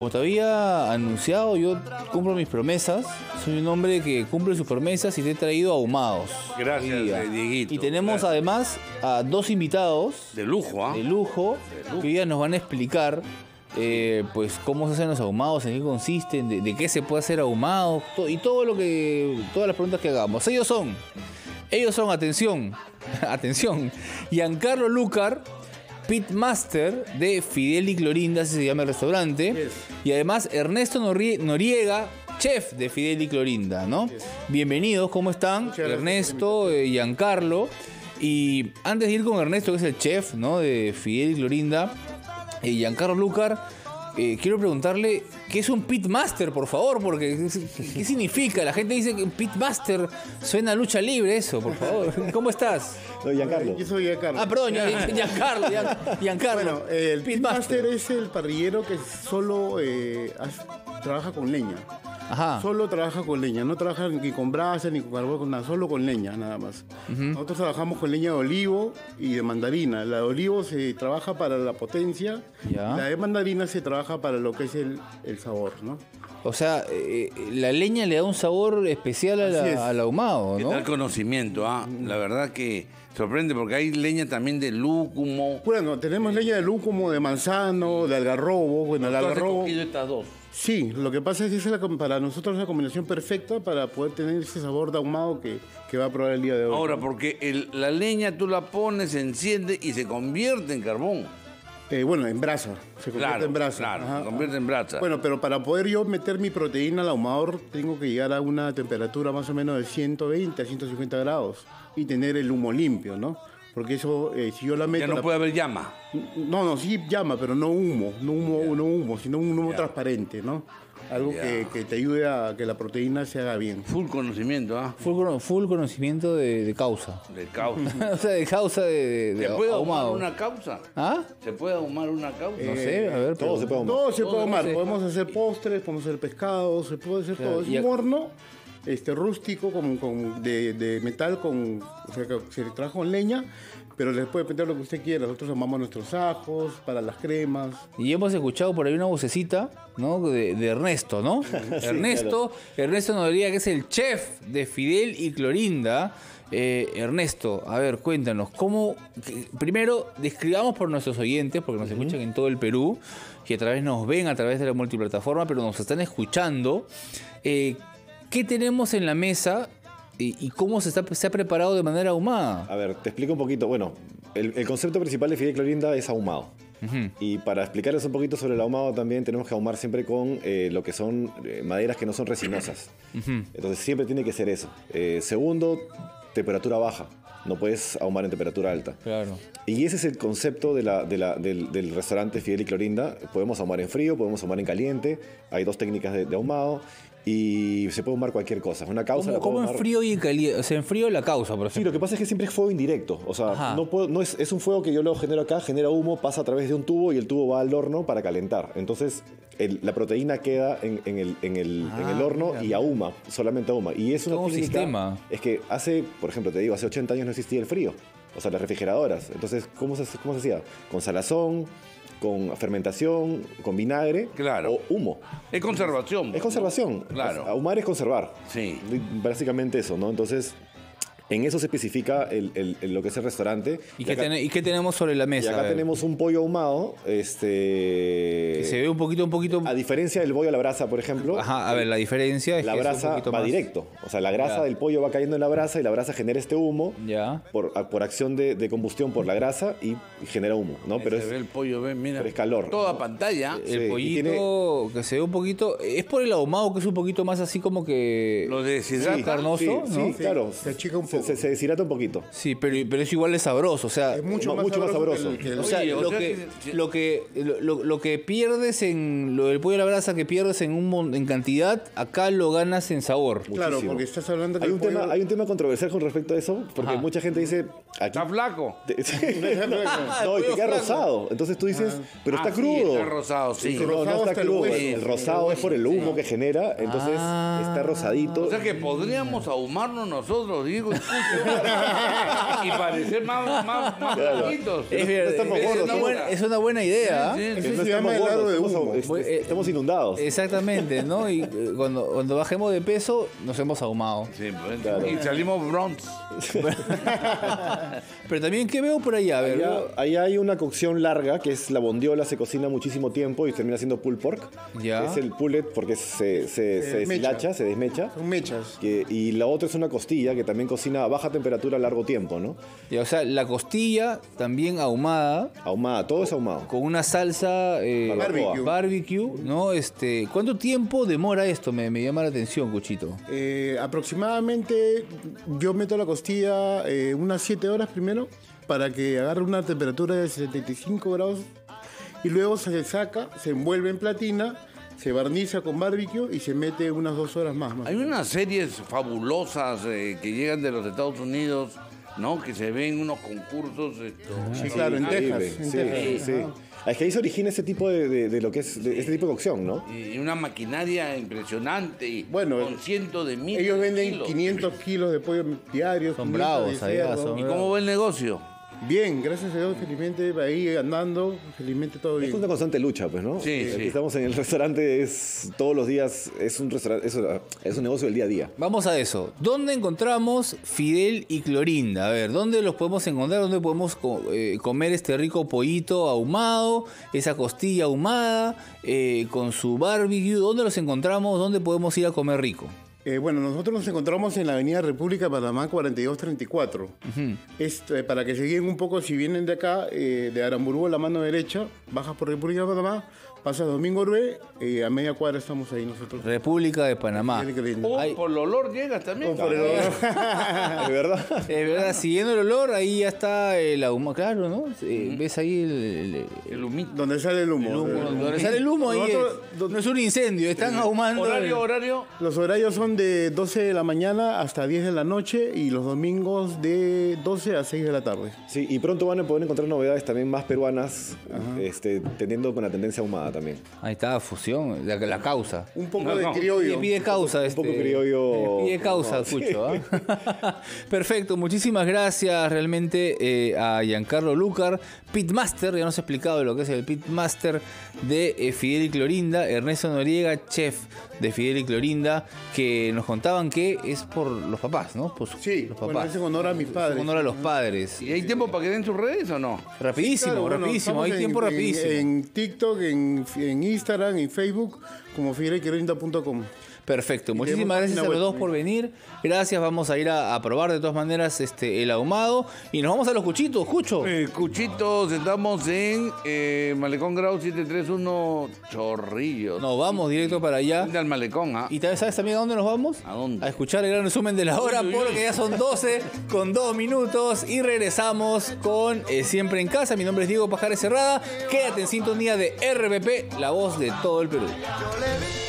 Como te había anunciado, yo cumplo mis promesas. Soy un hombre que cumple sus promesas y te he traído ahumados. Gracias, eh, Dieguito. Y tenemos Gracias. además a dos invitados De lujo, ¿ah? de lujo que hoy día nos van a explicar eh, pues cómo se hacen los ahumados, en qué consisten, de, de qué se puede hacer ahumado to- y todo lo que todas las preguntas que hagamos. Ellos son, ellos son, atención, atención, Giancarlo Lucar, Pitmaster de Fidel y Clorinda, así se llama el restaurante, y además Ernesto Norrie- Noriega. Chef de Fidel y Clorinda, ¿no? Bienvenidos, ¿cómo están? Ernesto, eh, Giancarlo. Y antes de ir con Ernesto, que es el chef ¿no? de Fidel y Clorinda, eh, Giancarlo Lucar, eh, quiero preguntarle qué es un pitmaster, por favor, porque ¿qué significa? La gente dice que un pitmaster suena a lucha libre, eso, por favor. ¿Cómo estás? No, Giancarlo. Yo soy Giancarlo. Ah, perdón, Gian- Giancarlo, Gian- Giancarlo. Bueno, el pitmaster es el parrillero que solo eh, trabaja con leña. Ajá. Solo trabaja con leña, no trabaja ni con brasa ni con carbón, con nada, solo con leña nada más. Nosotros trabajamos con leña de olivo y de mandarina. La de olivo se trabaja para la potencia, Ya. la de mandarina se trabaja para lo que es el, el sabor, ¿no? O sea, eh, la leña le da un sabor especial a la- es. al ahumado, ¿Qué ¿no? tal conocimiento? ah? La verdad que sorprende porque hay leña también de lúcumo. Bueno, tenemos leña de lúcumo, de manzano, de algarrobo. Bueno, el has algarrobo... estas dos. Sí, lo que pasa es que es la para nosotros es la combinación perfecta para poder tener ese sabor de ahumado que, que va a probar el día de hoy. Ahora, porque el- la leña tú la pones, se enciende y se convierte en carbón. Eh, bueno, en brasa, se convierte Claro, en brasa. claro, Ajá. se convierte en brasa. Bueno, pero para poder yo meter mi proteína al ahumador, tengo que llegar a una temperatura más o menos de 120 a 150 grados y tener el humo limpio, ¿no? Porque eso, eh, si yo la meto... ya no la- puede haber llama. No, no, sí llama, pero no humo, no humo, no humo, sino un humo transparente, ¿no? Algo que, que te ayude a que la proteína se haga bien. Full conocimiento, ¿ah? Full, full conocimiento de, de causa. De causa. o sea, de causa de, de- de ¿Se puede ahumar una causa? ¿Ah? ¿Se puede ahumar una causa? No sé, a ver. Todo pero- se puede ahumar. Todo se puede Todo, ahumar. Podemos hacer postres, podemos hacer pescado, se puede hacer Claro, todo. Es y un horno este, rústico con, con- de, de metal, con, o sea, se trabaja con leña, pero les puede meter lo que usted quiera. Nosotros amamos nuestros ajos para las cremas. Y hemos escuchado por ahí una vocecita, ¿no? De, de Ernesto, ¿no? Ernesto, Ernesto nos diría que es el chef de Fidel y Clorinda. Eh, Ernesto, a ver, cuéntanos, ¿cómo? que- primero, describamos por nuestros oyentes, porque nos escuchan en todo el Perú, que a través nos ven a través de la multiplataforma, pero nos están escuchando. Eh, ¿Qué tenemos en la mesa y, y cómo se, está, se ha preparado de manera ahumada? A ver, te explico un poquito. Bueno, el, el concepto principal de Fidel Clorinda es ahumado. Y para explicarles un poquito sobre el ahumado también tenemos que ahumar siempre con eh, lo que son eh, maderas que no son resinosas. Entonces siempre tiene que ser eso. Eh, segundo, temperatura baja. No puedes ahumar en temperatura alta. Claro. Y ese es el concepto de la- de la- del, del restaurante Fidel y Clorinda. Podemos ahumar en frío, podemos ahumar en caliente. Hay dos técnicas de, de ahumado y se puede ahumar cualquier cosa. Una causa ¿Cómo, la cómo puedo en frío y en caliente? O sea, en frío la causa, por Sí, ejemplo. lo que pasa es que siempre es fuego indirecto. O sea, Ajá. no puedo, no es, es un fuego que yo luego genero acá, genera humo, pasa a través de un tubo y el tubo va al horno para calentar. Entonces, el- la proteína queda en, en el, en el- en Ah, el horno mira. y ahuma, solamente ahuma. Y es una Todo un técnica- sistema. Es que hace, por ejemplo, te digo, hace 80 años no existía el frío. O sea, las refrigeradoras. Entonces, ¿cómo se, cómo se hacía? Con salazón, con fermentación, con vinagre Claro. o humo. Es conservación. Es conservación. Claro. Ahumar es conservar. Sí. Básicamente eso, ¿no? Entonces, en eso se especifica el- el- el- lo que es el restaurante. ¿Y qué, acá, tene- y qué tenemos sobre la y mesa? acá tenemos un pollo ahumado, este... Que se ve un poquito, un poquito. A diferencia del pollo a la brasa, por ejemplo, Ajá, a ver, la diferencia es la que es un brasa va más- directo. O sea, la grasa Ya. del pollo va cayendo en la brasa y la brasa genera este humo Ya. por, por acción de, de combustión por la grasa y, y genera humo, ¿no? Pero se ve es, el pollo, ve, mira. pero es calor. Toda pantalla. El Sí, pollito que se ve un poquito. Es por el ahumado que es un poquito más así como que. Lo deshidrata. Sí, carnoso, sí, ¿no? sí, claro. se achica un poco. Se- se deshidrata un poquito. Sí, pero, pero es igual de sabroso. O sea, Es mucho, mu- más, mucho más sabroso. que el- que el- o sea, Oye, lo, que, que- lo que lo, lo- lo que pierdes en lo del pollo a la brasa que pierdes en un mon- en cantidad, acá lo ganas en sabor. Claro, Muchísimo. porque estás hablando que Hay un, pollo- tema, hay un tema controversial con respecto a eso, porque Ajá. mucha gente dice, aquí Está flaco. Te- sí. Ah, no, y te queda rosado. Entonces tú dices, pero Ah, está sí, crudo. está rosado, sí. No, no Rosado está el crudo. El rosado es por el humo que genera, entonces Ah. está rosadito. O sea que podríamos ahumarnos nosotros, digo, y parecer más, más, más flaquitos. Es, verdad, estamos es gordos, una buena, es una buena idea. ¿ah? Sí, sí. Ese No se llama estamos helado de gordos, humo. estamos, estamos inundados. Exactamente, ¿no? Y eh, cuando, cuando bajemos de peso, nos hemos ahumado. Sí, pues, Claro. Y salimos bronze. Pero también, ¿qué veo por allá? A ver, Allá, allá hay una cocción larga, que es la bondiola, se cocina muchísimo tiempo y termina siendo pulled pork. Ya. Es el pullet porque se, se, se desmecha. deshilacha, se desmecha. Son mechas. Que- y la otra es una costilla que también cocina baja temperatura a largo tiempo, ¿no? ya, o sea, la costilla también ahumada Ahumada, todo es ahumado. con una salsa eh, Barbacoa. barbecue, ¿no? Este, ¿Cuánto tiempo demora esto? Me, me llama la atención, Cuchito. Eh, aproximadamente yo meto la costilla eh, unas 7 horas primero para que agarre una temperatura de 75 grados y luego se saca, se envuelve en platina, se barniza con barbecue y se mete unas 2 horas más. más. Hay unas series fabulosas eh, que llegan de los Estados Unidos, ¿no? Que se ven unos concursos. esto, Sí, claro, en Texas. en sí, Texas. sí. Es que ahí se origina ese tipo de, de- de lo que es de este tipo de cocción, ¿no? Y una maquinaria impresionante y Bueno, con cientos de miles Ellos de venden kilos. 500 kilos de pollo diarios. Son 500 de bravos allá, son ¿Y cómo va el negocio? Bien, gracias a Dios, felizmente ahí andando, felizmente todo Es bien. una constante lucha, pues, ¿no? Sí, Aquí sí. Estamos en el restaurante, es todos los días, es un restaurante, es, es un negocio del día a día. Vamos a eso. ¿Dónde encontramos Fidel y Clorinda? A ver, ¿dónde los podemos encontrar? ¿Dónde podemos co- eh, comer este rico pollito ahumado? Esa costilla ahumada eh, con su barbecue. ¿Dónde los encontramos? ¿Dónde podemos ir a comer rico? Eh, bueno, nosotros nos encontramos en la Avenida República de Panamá 4234. Este, para que se guíen un poco, si vienen de acá, eh, de Aramburú a la mano derecha, bajas por República de Panamá, pasas Domingo Orbe, eh, a media cuadra estamos ahí nosotros. República de Panamá. O Ay. por el olor llegas también. Por el olor. ¿De verdad? Es verdad, siguiendo el olor, ahí ya está el ahumado. Claro, ¿no? Eh, ¿Ves ahí el, el- El humito. Donde sale el humo. el humo? Eh, Donde sale el humo ahí Nosotros- es- no es un incendio, están ahumando. Horario, horario. Los horarios son de 12 de la mañana hasta 10 de la noche y los domingos de 12 a 6 de la tarde. Sí, y pronto van a poder encontrar novedades también más peruanas, este, teniendo con la tendencia ahumada también. Ahí está, fusión, la, la causa. Un poco No, de no. Criollo. pide causa. Un poco este, criollo. Pide causa, No, sí. Cucho. ¿ah? Perfecto, muchísimas gracias realmente eh, a Giancarlo Lucar, Pitmaster, ya nos ha explicado lo que es el Pitmaster de eh, Fidel y Clorinda, Ernesto Noriega, chef de Fidel y Clorinda, que nos contaban que es por los papás, ¿no? Por su- Sí, los bueno, papás. es en honor a mis padres. En honor a los padres. ¿Y hay tiempo para que den sus redes o no? Rapidísimo, Claro, bueno, rapidísimo, hay tiempo en- rapidísimo. En, TikTok, en, en Instagram, en Facebook, como fidelquerolinda.com. Perfecto, muchísimas gracias a los dos por venir. Gracias, vamos a ir a, a probar de todas maneras este el ahumado. Y nos vamos a los cuchitos, Cucho. Eh, Cuchitos, estamos en eh, Malecón Grau 731 Chorrillos. Nos vamos directo para allá. Al Malecón, ¿ah? ¿Y sabes también a dónde nos vamos? ¿A dónde? A escuchar el gran resumen de la hora Uy, uy, uy. porque ya son 12 con 2 minutos y regresamos con eh, Siempre en Casa. Mi nombre es Diego Pajares Cerrada. Quédate en sintonía de RBP, la voz de todo el Perú. Yo le vi